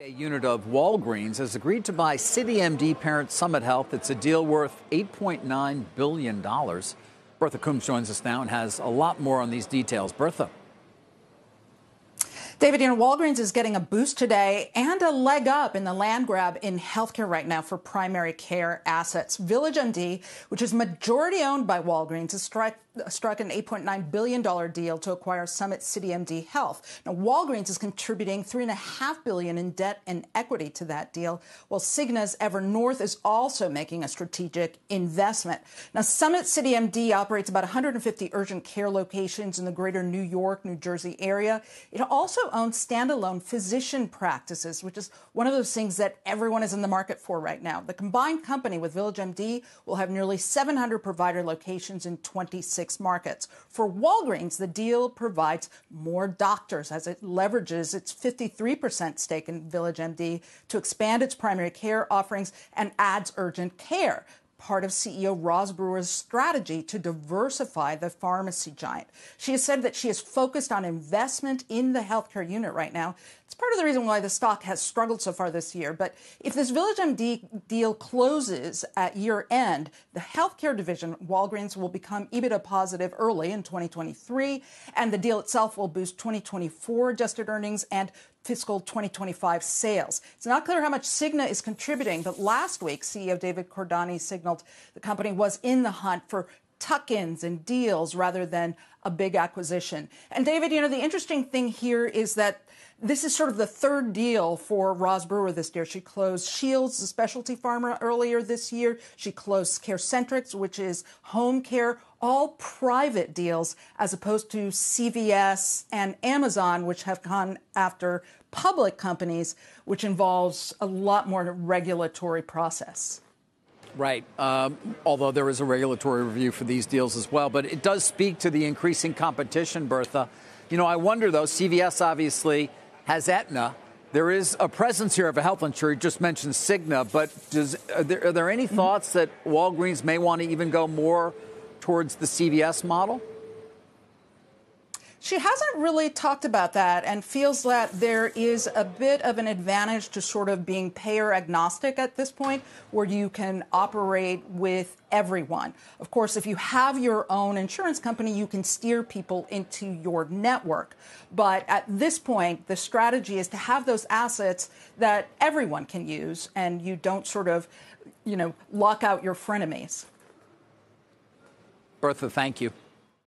A unit of Walgreens has agreed to buy CityMD parent Summit Health. It's a deal worth $8.9 billion. Bertha Coombs joins us now and has a lot more on these details. Bertha. David, you know, Walgreens is getting a boost today and a leg up in the land grab in healthcare right now for primary care assets. VillageMD, which is majority owned by Walgreens, is struck, struck an $8.9 billion deal to acquire Summit CityMD Health. Now, Walgreens is contributing 3.5 billion in debt and equity to that deal, while Cigna's Evernorth is also making a strategic investment. Now, Summit CityMD operates about 150 urgent care locations in the greater New York, New Jersey area. It also owns standalone physician practices, which is one of those things that everyone is in the market for right now. The combined company with VillageMD will have nearly 700 provider locations in 26 markets. For Walgreens, the deal provides more doctors as it leverages its 53% stake in VillageMD to expand its primary care offerings and adds urgent care part of CEO Roz Brewer's strategy to diversify the pharmacy giant. She has said that she is focused on investment in the healthcare unit right now. It's part of the reason why the stock has struggled so far this year. But if this VillageMD deal closes at year end, the healthcare division, Walgreens, will become EBITDA positive early in 2023, and the deal itself will boost 2024 adjusted earnings and fiscal 2025 sales. It's not clear how much Cigna is contributing, but last week, CEO David Cordani signaled the company was in the hunt for tuck ins and deals rather than a big acquisition. And David, you know, the interesting thing here is that this is sort of the third deal for Roz Brewer this year. She closed Shields, the specialty pharma, earlier this year. She closed CareCentrix, which is home care, all private deals, as opposed to CVS and Amazon, which have gone after public companies, which involves a lot more regulatory process. Right. Um, although there is a regulatory review for these deals as well. But it does speak to the increasing competition, Bertha. You know, I wonder, though, CVS obviously has Aetna. There is a presence here of a health insurer. You just mentioned Cigna, but does, are, there, are there any mm-hmm. thoughts that Walgreens may want to even go more towards the CVS model? She hasn't really talked about that and feels that there is a bit of an advantage to sort of being payer agnostic at this point, where you can operate with everyone. Of course, if you have your own insurance company, you can steer people into your network. But at this point, the strategy is to have those assets that everyone can use and you don't sort of, you know, lock out your frenemies. Bertha, thank you.